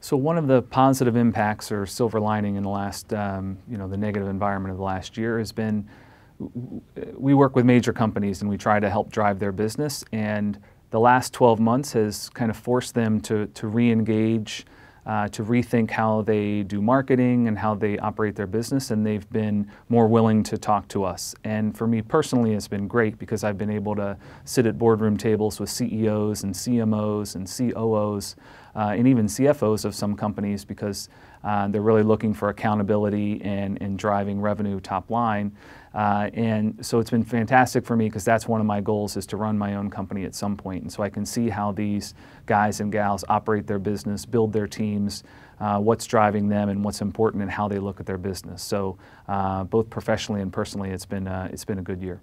So one of the positive impacts or silver lining in the last, um, you know, the negative environment of the last year has been we work with major companies and we try to help drive their business. And the last 12 months has kind of forced them to, to re-engage uh, to rethink how they do marketing and how they operate their business, and they've been more willing to talk to us. And for me personally, it's been great because I've been able to sit at boardroom tables with CEOs and CMOs and COOs uh, and even CFOs of some companies because uh, they're really looking for accountability and, and driving revenue top line. Uh, and so it's been fantastic for me because that's one of my goals is to run my own company at some point. And so I can see how these guys and gals operate their business, build their teams, uh, what's driving them, and what's important and how they look at their business. So uh, both professionally and personally, it's been, uh, it's been a good year.